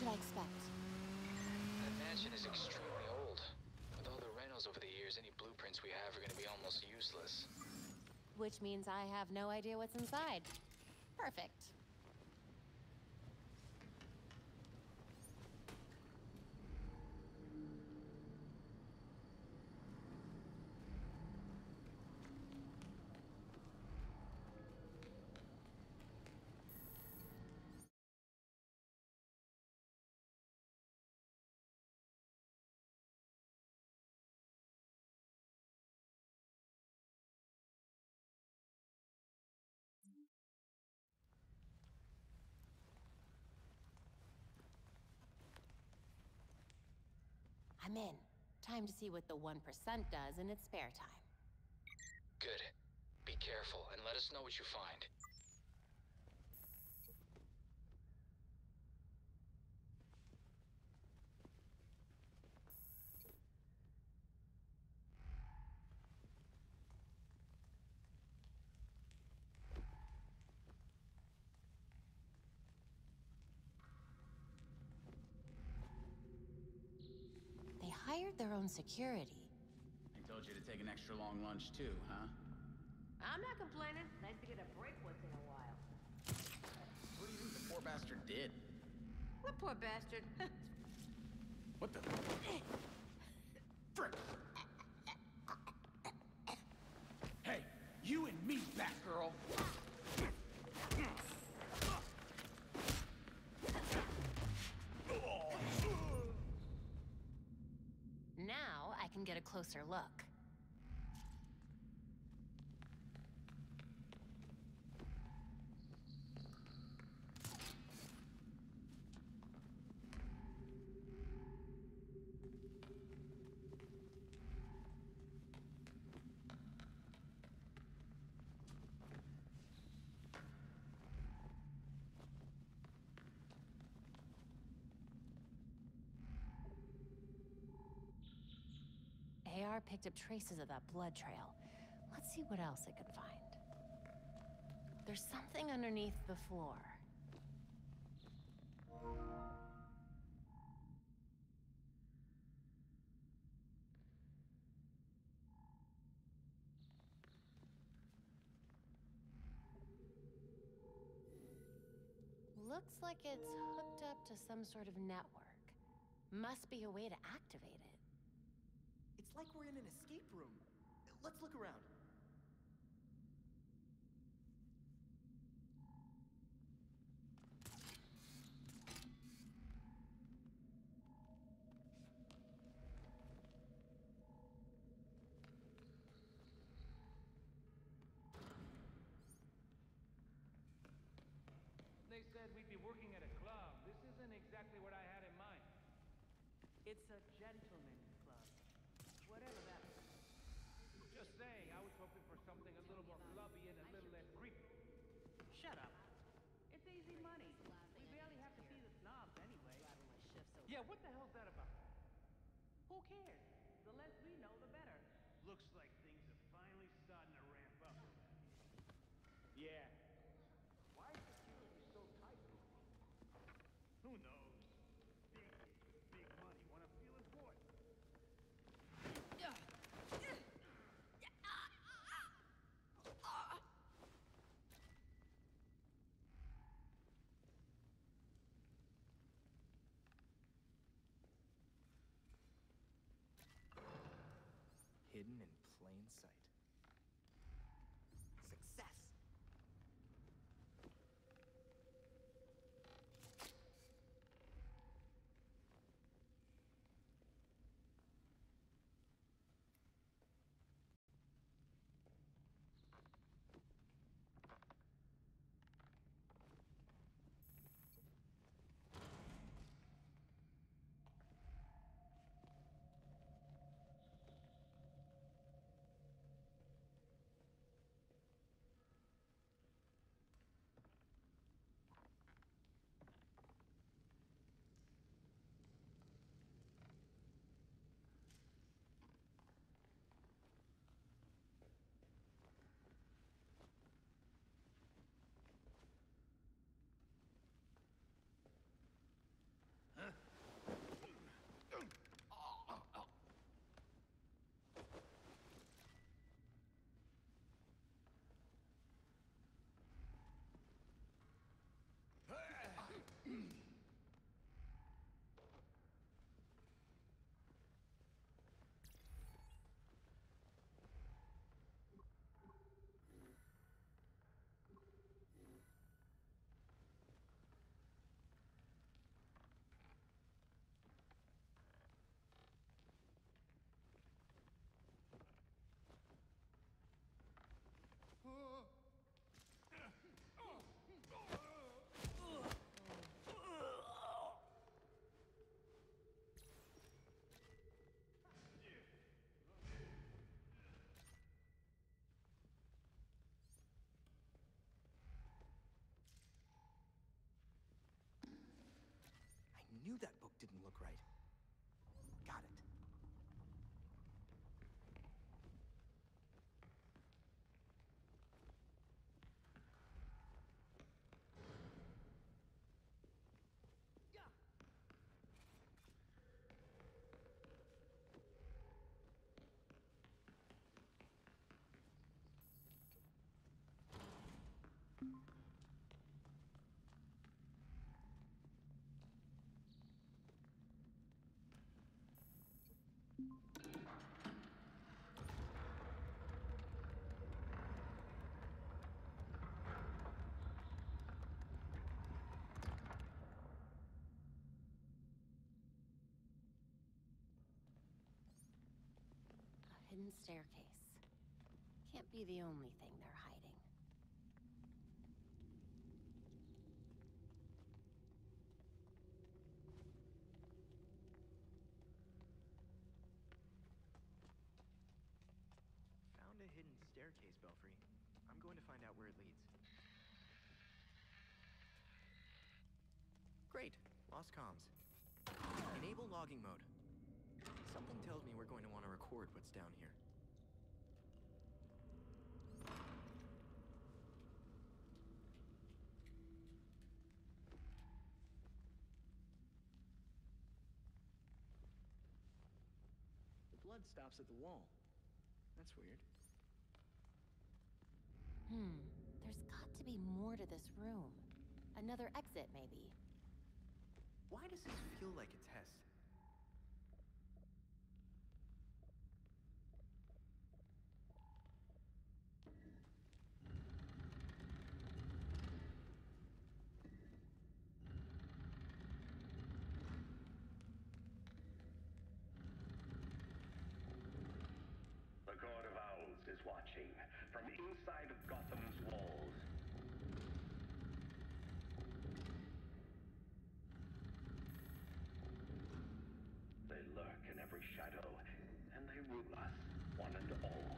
Should I expect? That mansion is extremely old. With all the rentals over the years, any blueprints we have are gonna be almost useless. Which means I have no idea what's inside. Perfect. I'm in. Time to see what the 1% does in its spare time. Good. Be careful, and let us know what you find. They hired their own security. I told you to take an extra long lunch too, huh? I'm not complaining. Nice to get a break once in a while. What do you think the poor bastard did? What poor bastard? What the? Frick! Hey, you and me, Batgirl! Now I can get a closer look. AR picked up traces of that blood trail. Let's see what else it can find. There's something underneath the floor. Looks like it's hooked up to some sort of network. Must be a way to activate it. It's like we're in an escape room. Let's look around. They said we'd be working at a club. This isn't exactly what I had in mind. it's a gentleman's Shut up. It's easy money. We barely have to see the snobs anyway. Yeah, what the hell's that about? Who cares? The less we know, the better. Looks like things are finally starting to ramp up. Yeah. Why is security so tight? Who knows? Big, big money. Want to feel important? Hidden in plain sight. Hmm. Knew that book didn't look right. Got it. A hidden staircase. Can't be the only thing they're hiding. Found a hidden staircase, Belfry. I'm going to find out where it leads. Great! Lost comms. Enable logging mode. Something tells me we're going to want to record what's down here. The blood stops at the wall. That's weird. Hmm. There's got to be more to this room. Another exit, maybe. Why does this feel like a test? The Court of Owls is watching from inside of Gotham's walls. They lurk in every shadow, and they rule us, one and all.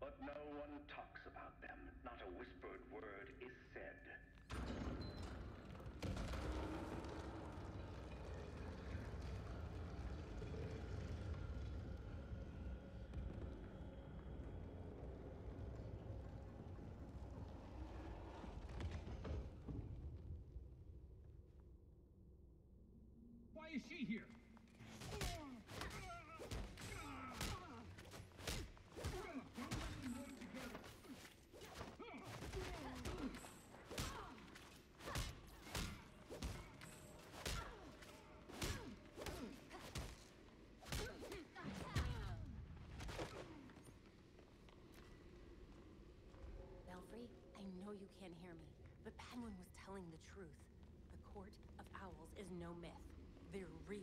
But no one talks about them. Not a whispered word is said. Why is she here? I know you can't hear me, but Penguin was telling the truth. The Court of Owls is no myth. They're real.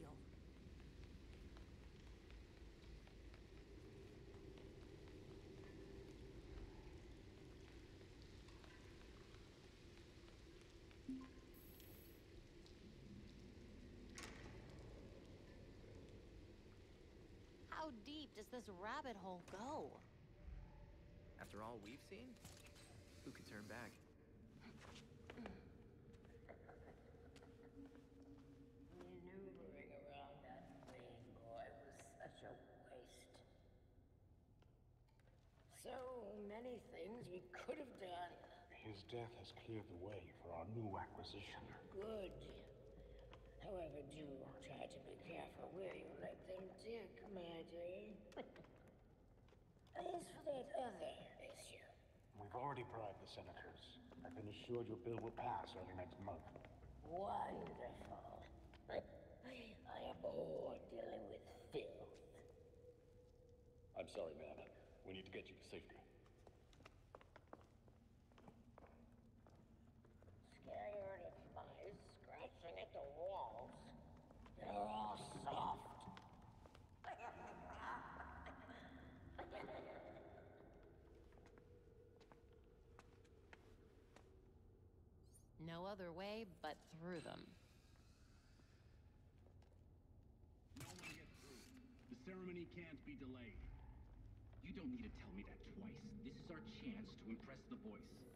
How deep does this rabbit hole go? After all we've seen, who could turn back? Maneuvering around that thing, boy, was such a waste. So many things we could have done. His death has cleared the way for our new acquisition. Good. However, do try to be careful where you let them dig, my. As for that other issue, We've already bribed the senators. I've been assured your bill will pass early next month. wonderful. I abhor dealing with filth. I'm sorry, man. We need to get you to safety. Scared of mice scratching at the walls. They're all soft. No other way but through them. No one gets through. The ceremony can't be delayed. You don't need to tell me that twice. This is our chance to impress the voice.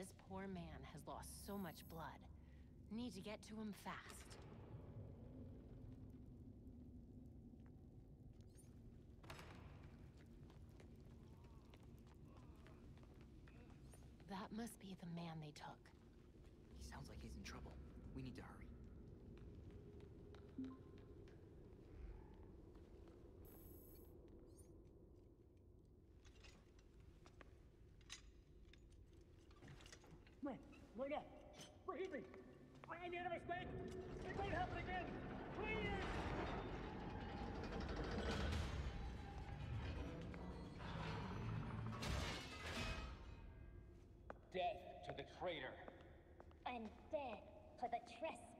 This poor man has lost so much blood. Need to get to him fast. That must be the man they took. He sounds like he's in trouble. We need to hurry. Wait up! Forgive me! I made a mistake! It won't happen again! Please! Death to the traitor. And death for the trespass.